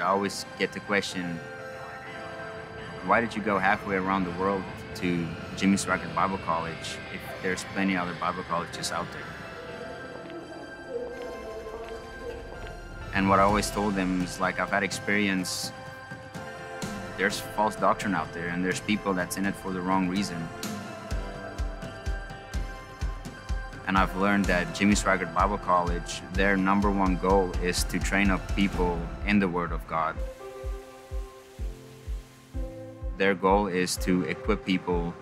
I always get the question, why did you go halfway around the world to Jimmy Swaggart Bible College if there's plenty other Bible colleges out there? And what I always told them is like, I've had experience, there's false doctrine out there and there's people that's in it for the wrong reason. And I've learned that Jimmy Swaggart Bible College, their number one goal is to train up people in the Word of God. Their goal is to equip people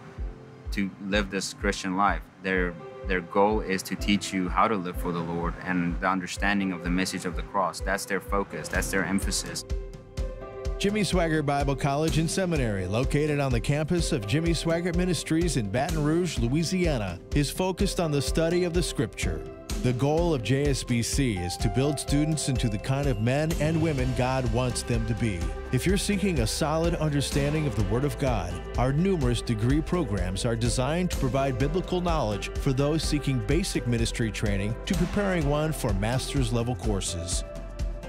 to live this Christian life. Their, their goal is to teach you how to live for the Lord and the understanding of the message of the cross. That's their focus, that's their emphasis. Jimmy Swaggart Bible College and Seminary, located on the campus of Jimmy Swaggart Ministries in Baton Rouge, Louisiana, is focused on the study of the Scripture. The goal of JSBC is to build students into the kind of men and women God wants them to be. If you're seeking a solid understanding of the Word of God, our numerous degree programs are designed to provide biblical knowledge for those seeking basic ministry training to preparing one for master's level courses.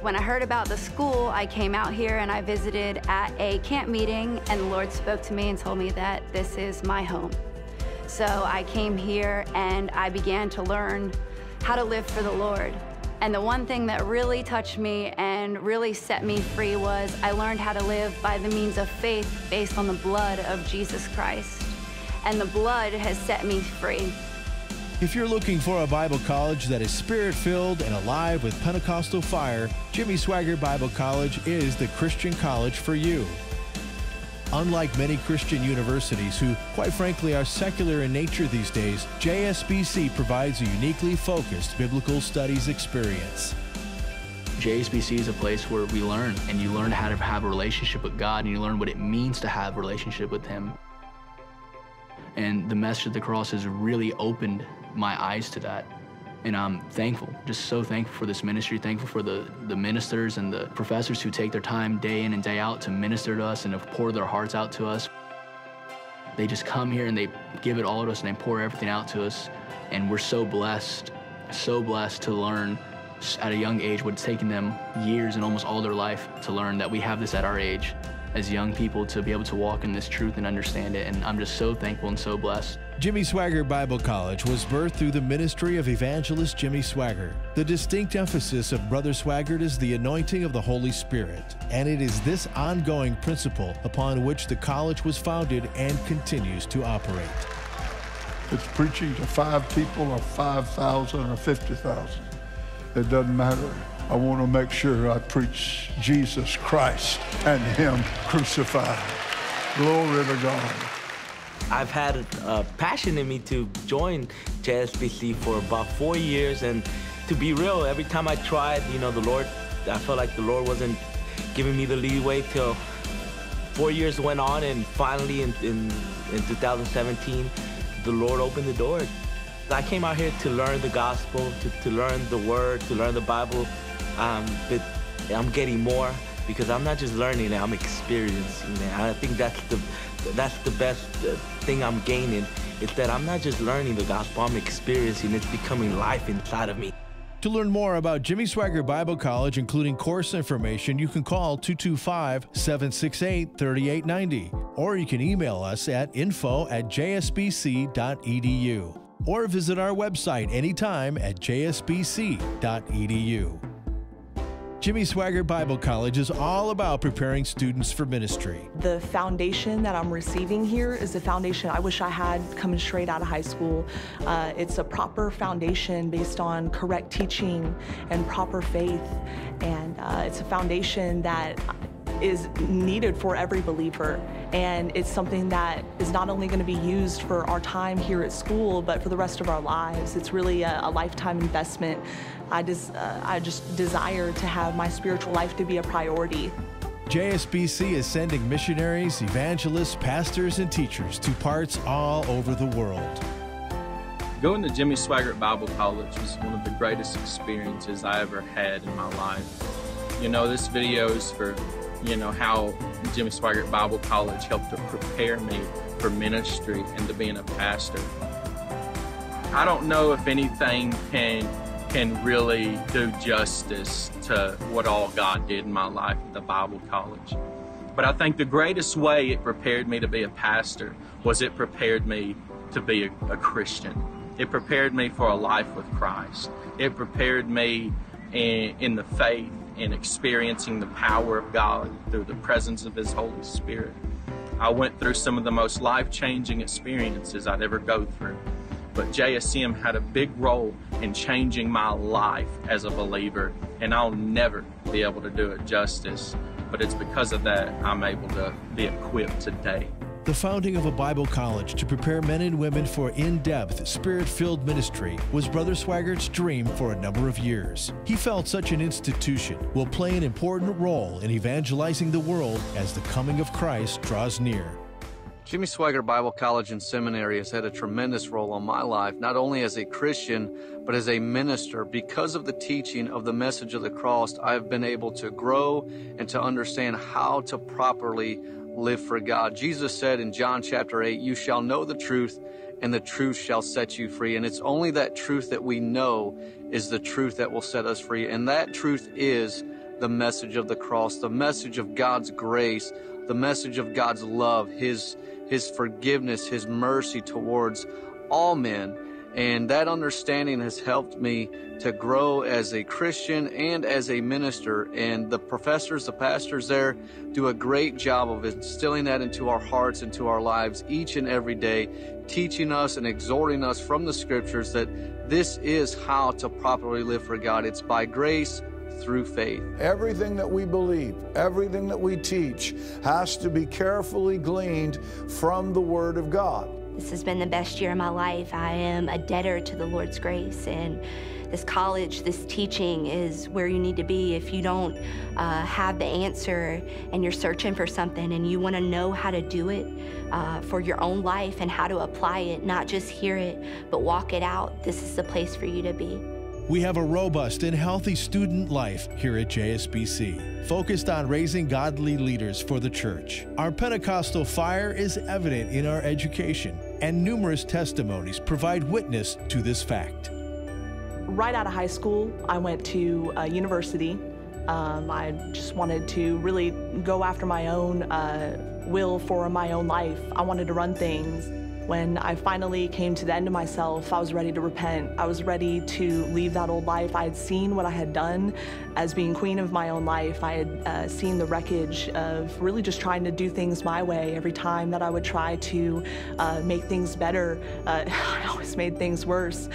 When I heard about the school, I came out here and I visited at a camp meeting, and the Lord spoke to me and told me that this is my home. So I came here and I began to learn how to live for the Lord. And the one thing that really touched me and really set me free was I learned how to live by the means of faith based on the blood of Jesus Christ. And the blood has set me free. If you're looking for a Bible college that is spirit filled and alive with Pentecostal fire, Jimmy Swaggart Bible College is the Christian college for you. Unlike many Christian universities who, quite frankly, are secular in nature these days, JSBC provides a uniquely focused biblical studies experience. JSBC is a place where we learn, and you learn how to have a relationship with God, and you learn what it means to have a relationship with Him. And the message of the cross has really opened my eyes to that. And I'm thankful, just so thankful for this ministry, thankful for the, the ministers and the professors who take their time day in and day out to minister to us and to pour their hearts out to us. They just come here and they give it all to us and they pour everything out to us. And we're so blessed, so blessed to learn at a young age what's taken them years and almost all their life to learn that we have this at our age as young people to be able to walk in this truth and understand it. And I'm just so thankful and so blessed. Jimmy Swaggart Bible College was birthed through the ministry of evangelist Jimmy Swaggart. The distinct emphasis of Brother Swaggart is the anointing of the Holy Spirit, and it is this ongoing principle upon which the college was founded and continues to operate. It's preaching to five people or 5,000 or 50,000. It doesn't matter. I want to make sure I preach Jesus Christ and Him crucified. Glory to God. I've had a passion in me to join JSBC for about four years, and to be real, every time I tried, you know, the Lord, I felt like the Lord wasn't giving me the leeway till four years went on, and finally in, in, in 2017, the Lord opened the door. I came out here to learn the gospel, to, to learn the word, to learn the Bible, um, but I'm getting more because I'm not just learning it, I'm experiencing it. I think that's the that's the best uh, thing I'm gaining is that I'm not just learning the gospel, I'm experiencing it's becoming life inside of me. To learn more about Jimmy Swaggart Bible College, including course information, you can call 225 768 3890 or you can email us at info at jsbc.edu or visit our website anytime at jsbc.edu. Jimmy Swaggart Bible College is all about preparing students for ministry. The foundation that I'm receiving here is a foundation I wish I had coming straight out of high school. Uh, it's a proper foundation based on correct teaching and proper faith, and uh, it's a foundation that is needed for every believer. And it's something that is not only going to be used for our time here at school, but for the rest of our lives. It's really a, a lifetime investment. I just, uh, I just desire to have my spiritual life to be a priority. JSBC is sending missionaries, evangelists, pastors, and teachers to parts all over the world. Going to Jimmy Swaggart Bible College was one of the greatest experiences I ever had in my life. You know, this video is for you know, how Jimmy Swaggart Bible College helped to prepare me for ministry and to being a pastor. I don't know if anything can can really do justice to what all God did in my life at the Bible college. But I think the greatest way it prepared me to be a pastor was it prepared me to be a, a Christian. It prepared me for a life with Christ. It prepared me in, in the faith and experiencing the power of God through the presence of His Holy Spirit. I went through some of the most life changing experiences I'd ever go through. But JSM had a big role in changing my life as a believer, and I'll never be able to do it justice. But it's because of that I'm able to be equipped today. The founding of a Bible college to prepare men and women for in depth, spirit filled ministry was Brother Swaggart's dream for a number of years. He felt such an institution will play an important role in evangelizing the world as the coming of Christ draws near. Jimmy Swaggart Bible College and Seminary has had a tremendous role on my life, not only as a Christian, but as a minister. Because of the teaching of the message of the cross, I have been able to grow and to understand how to properly live for God. Jesus said in John chapter 8, You shall know the truth, and the truth shall set you free. And it's only that truth that we know is the truth that will set us free. And that truth is the message of the cross, the message of God's grace, the message of God's love, His, His forgiveness, His mercy towards all men. And that understanding has helped me to grow as a Christian and as a minister. And the professors, the pastors there do a great job of instilling that into our hearts, into our lives each and every day, teaching us and exhorting us from the scriptures that this is how to properly live for God. It's by grace through faith. Everything that we believe, everything that we teach has to be carefully gleaned from the Word of God. This has been the best year of my life. I am a debtor to the Lord's grace and this college, this teaching is where you need to be if you don't uh, have the answer and you're searching for something and you want to know how to do it uh, for your own life and how to apply it, not just hear it, but walk it out. This is the place for you to be. We have a robust and healthy student life here at JSBC, focused on raising godly leaders for the church. Our Pentecostal fire is evident in our education, and numerous testimonies provide witness to this fact. Right out of high school, I went to university. Um, I just wanted to really go after my own uh, will for my own life. I wanted to run things. When I finally came to the end of myself, I was ready to repent. I was ready to leave that old life. I had seen what I had done as being queen of my own life. I had uh, seen the wreckage of really just trying to do things my way. Every time that I would try to uh, make things better, uh, I always made things worse.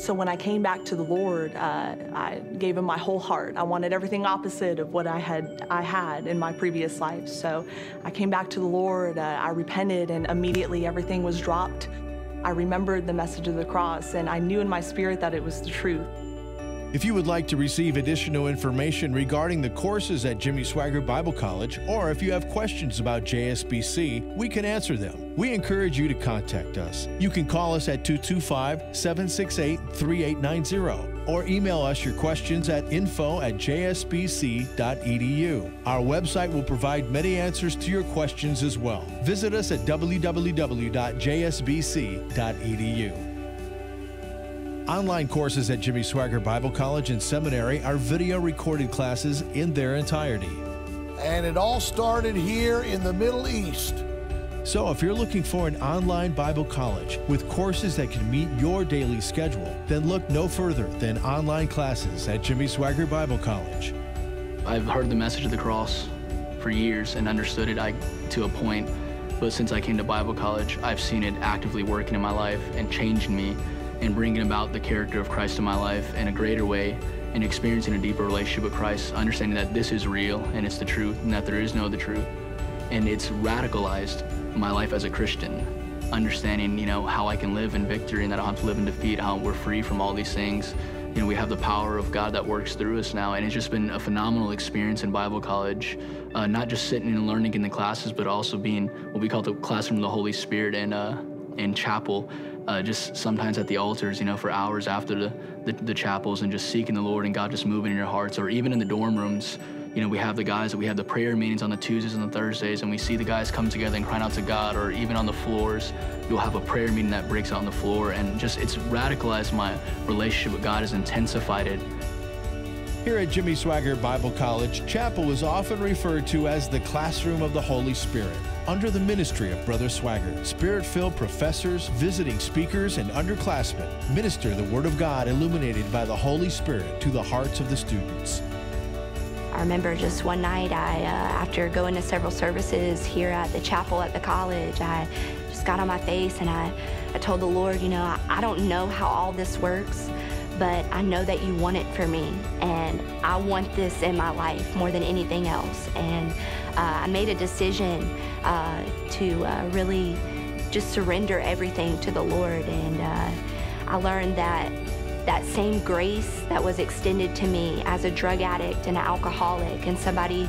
So when I came back to the Lord, uh, I gave him my whole heart. I wanted everything opposite of what I had I had in my previous life. So I came back to the Lord. Uh, I repented, and immediately everything was dropped. I remembered the message of the cross, and I knew in my spirit that it was the truth. If you would like to receive additional information regarding the courses at Jimmy Swaggart Bible College, or if you have questions about JSBC, we can answer them. We encourage you to contact us. You can call us at 225 768 3890 or email us your questions at info at jsbc.edu. Our website will provide many answers to your questions as well. Visit us at www.jsbc.edu. Online courses at Jimmy Swaggart Bible College and Seminary are video recorded classes in their entirety. And it all started here in the Middle East. So, if you're looking for an online Bible college with courses that can meet your daily schedule, then look no further than online classes at Jimmy Swaggart Bible College. I've heard the message of the cross for years and understood it I, to a point, but since I came to Bible college, I've seen it actively working in my life and changing me and bringing about the character of Christ in my life in a greater way and experiencing a deeper relationship with Christ, understanding that this is real and it's the truth and that there is no other truth. And it's radicalized my life as a Christian, understanding, you know, how I can live in victory and that I don't have to live in defeat, how we're free from all these things. You know, we have the power of God that works through us now, and it's just been a phenomenal experience in Bible college. Uh, not just sitting and learning in the classes, but also being what we call the classroom of the Holy Spirit and uh, in chapel, uh, just sometimes at the altars, you know, for hours after the, the, the, chapels and just seeking the Lord and God just moving in your hearts, or even in the dorm rooms, you know, we have the guys that we have the prayer meetings on the Tuesdays and the Thursdays, and we see the guys come together and crying out to God, or even on the floors, you'll have a prayer meeting that breaks out on the floor, and just it's radicalized my relationship with God, has intensified it. Here at Jimmy Swaggart Bible College, chapel is often referred to as the classroom of the Holy Spirit. Under the ministry of Brother Swaggart, spirit filled professors, visiting speakers, and underclassmen minister the Word of God illuminated by the Holy Spirit to the hearts of the students. I remember just one night, I, uh, after going to several services here at the chapel at the college, I just got on my face and I, I told the Lord, you know, I, I don't know how all this works, but I know that you want it for me, and I want this in my life more than anything else. And uh, I made a decision uh, to uh, really just surrender everything to the Lord, and uh, I learned that that same grace that was extended to me as a drug addict and an alcoholic and somebody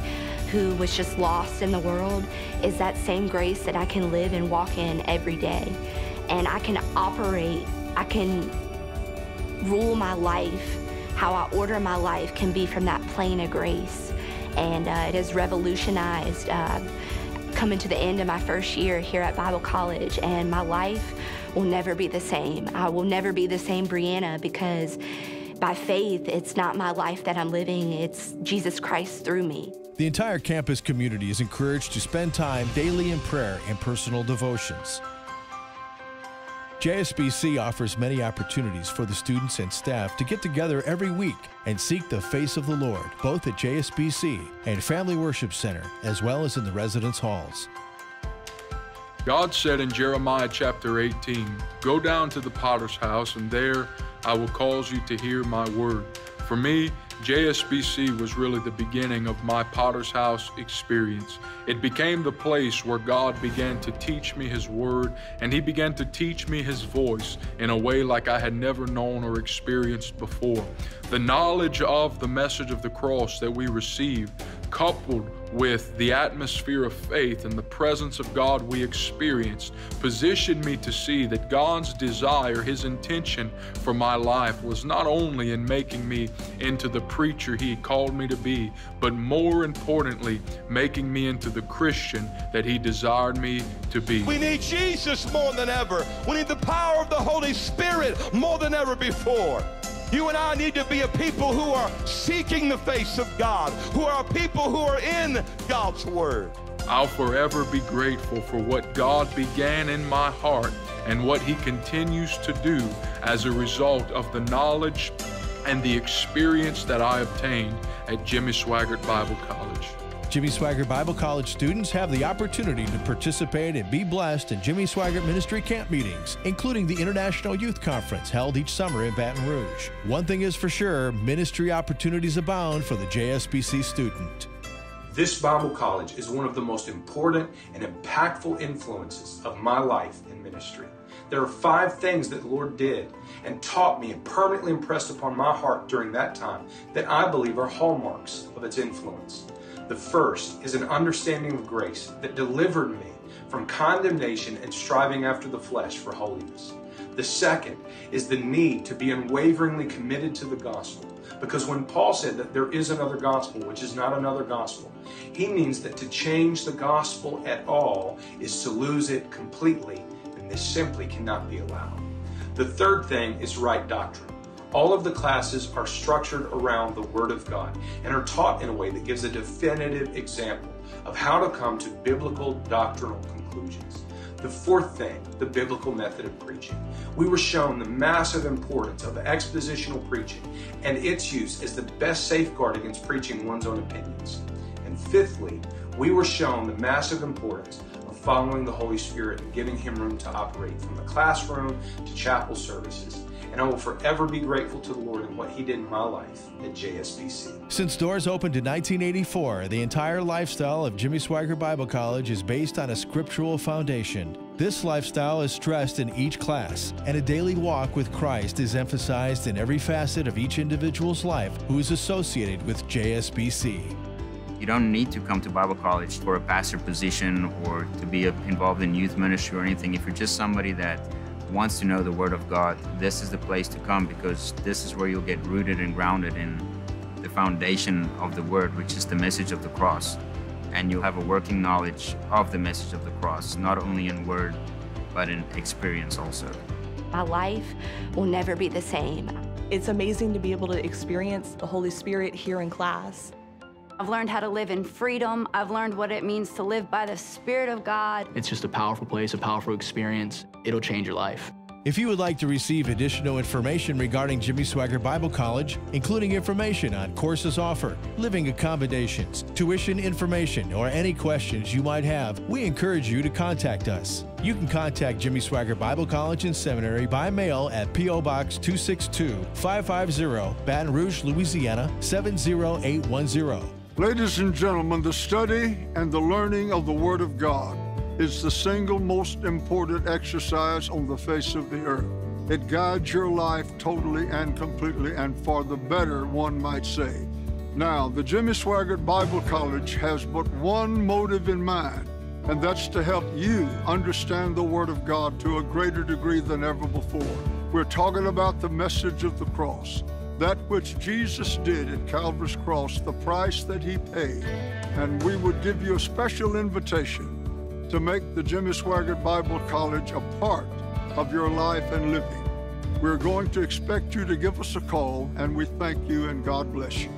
who was just lost in the world is that same grace that I can live and walk in every day. And I can operate, I can rule my life, how I order my life can be from that plane of grace. And uh, it has revolutionized uh, coming to the end of my first year here at Bible College, and my life will never be the same. I will never be the same Brianna because by faith, it's not my life that I'm living, it's Jesus Christ through me. The entire campus community is encouraged to spend time daily in prayer and personal devotions. JSBC offers many opportunities for the students and staff to get together every week and seek the face of the Lord, both at JSBC and Family Worship Center, as well as in the residence halls. God said in Jeremiah chapter 18, Go down to the potter's house, and there I will cause you to hear my word. For me, JSBC was really the beginning of my Potter's House experience. It became the place where God began to teach me His Word, and He began to teach me His voice in a way like I had never known or experienced before. The knowledge of the message of the cross that we received coupled with the atmosphere of faith and the presence of God we experienced, positioned me to see that God's desire, His intention for my life was not only in making me into the preacher He called me to be, but more importantly, making me into the Christian that He desired me to be. We need Jesus more than ever. We need the power of the Holy Spirit more than ever before. You and I need to be a people who are seeking the face of God, who are people who are in God's Word. I'll forever be grateful for what God began in my heart and what He continues to do as a result of the knowledge and the experience that I obtained at Jimmy Swaggart Bible College. Jimmy Swaggart Bible College students have the opportunity to participate and be blessed in Jimmy Swaggart Ministry camp meetings, including the International Youth Conference held each summer in Baton Rouge. One thing is for sure ministry opportunities abound for the JSBC student. This Bible college is one of the most important and impactful influences of my life in ministry. There are five things that the Lord did and taught me and permanently impressed upon my heart during that time that I believe are hallmarks of its influence. The first is an understanding of grace that delivered me from condemnation and striving after the flesh for holiness. The second is the need to be unwaveringly committed to the gospel. Because when Paul said that there is another gospel, which is not another gospel, he means that to change the gospel at all is to lose it completely, and this simply cannot be allowed. The third thing is right doctrine. All of the classes are structured around the Word of God and are taught in a way that gives a definitive example of how to come to biblical doctrinal conclusions. The fourth thing, the biblical method of preaching. We were shown the massive importance of expositional preaching and its use as the best safeguard against preaching one's own opinions. And fifthly, we were shown the massive importance of following the Holy Spirit and giving Him room to operate from the classroom to chapel services and I will forever be grateful to the Lord in what He did in my life at JSBC. Since doors opened in 1984, the entire lifestyle of Jimmy Swaggart Bible College is based on a scriptural foundation. This lifestyle is stressed in each class, and a daily walk with Christ is emphasized in every facet of each individual's life who is associated with JSBC. You don't need to come to Bible college for a pastor position or to be involved in youth ministry or anything. If you're just somebody that wants to know the Word of God, this is the place to come because this is where you'll get rooted and grounded in the foundation of the word, which is the message of the cross. And you'll have a working knowledge of the message of the cross, not only in word, but in experience also. My life will never be the same. It's amazing to be able to experience the Holy Spirit here in class. I've learned how to live in freedom. I've learned what it means to live by the Spirit of God. It's just a powerful place, a powerful experience. It'll change your life. If you would like to receive additional information regarding Jimmy Swaggart Bible College, including information on courses offered, living accommodations, tuition information, or any questions you might have, we encourage you to contact us. You can contact Jimmy Swaggart Bible College and Seminary by mail at P.O. Box 262 550, Baton Rouge, Louisiana 70810. Ladies and gentlemen, the study and the learning of the Word of God is the single most important exercise on the face of the earth. It guides your life totally and completely, and for the better, one might say. Now, the Jimmy Swaggart Bible College has but one motive in mind, and that's to help you understand the Word of God to a greater degree than ever before. We're talking about the message of the cross, that which Jesus did at Calvary's cross, the price that He paid. And we would give you a special invitation to make the Jimmy Swaggart Bible College a part of your life and living. We're going to expect you to give us a call, and we thank you and God bless you.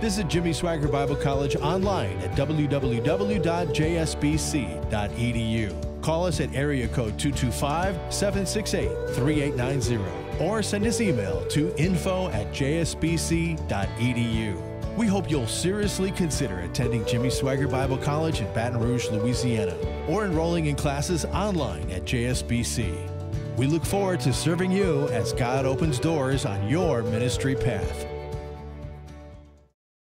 Visit Jimmy Swaggart Bible College online at www.jsbc.edu. Call us at area code 225 768 3890 or send us email to info at jsbc.edu. We hope you'll seriously consider attending Jimmy Swaggart Bible College in Baton Rouge, Louisiana, or enrolling in classes online at JSBC. We look forward to serving you as God opens doors on your ministry path.